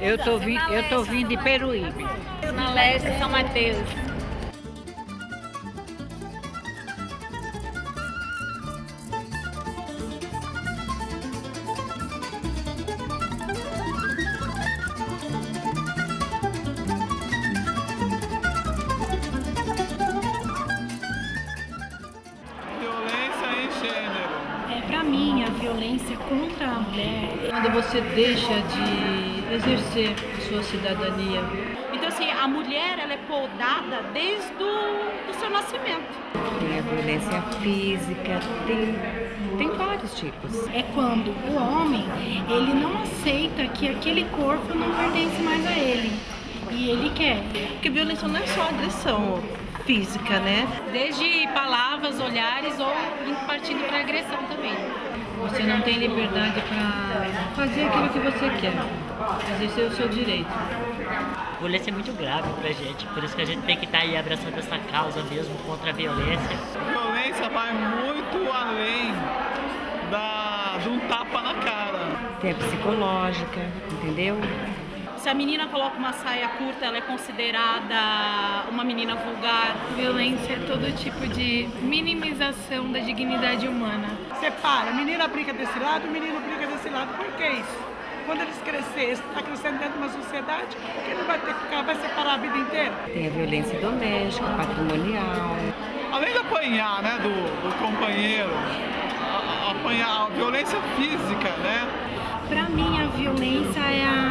Eu tô, vim, eu tô vindo de Peruíbe. Na Leste, São Mateus. Violência contra a mulher Quando você deixa de exercer a sua cidadania. Então, assim, a mulher ela é podada desde o do seu nascimento. Tem a violência física, tem, tem vários tipos. É quando o homem ele não aceita que aquele corpo não pertence mais a ele. E ele quer. Porque violência não é só agressão física, né? Desde palavras, olhares ou partindo para agressão também. Você não tem liberdade para fazer aquilo que você quer, exercer o seu direito. violência é muito grave pra gente, por isso que a gente tem que estar aí abraçando essa causa mesmo contra a violência. A violência vai muito além da, de um tapa na cara. Tem a psicológica, entendeu? Se a menina coloca uma saia curta, ela é considerada uma menina vulgar. Violência é todo tipo de minimização da dignidade humana. Separa, a menina brinca desse lado, o menino brinca desse lado. Por que isso? Quando eles crescerem, está crescendo dentro de uma sociedade que ele vai ter que ficar, vai separar a vida inteira. Tem a violência doméstica, patrimonial. Além de apanhar, né, do, do companheiro, a- a- apanhar a violência física, né? Para mim, a violência é a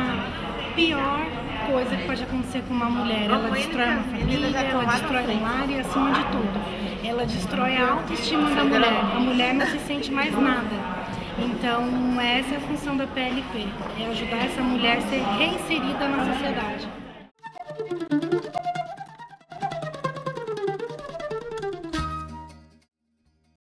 pior coisa que pode acontecer com uma mulher. Ela destrói uma família, ela destrói um lar e, acima de tudo, ela destrói a autoestima da mulher. A mulher não se sente mais nada. Então, essa é a função da PLP, é ajudar essa mulher a ser reinserida na sociedade.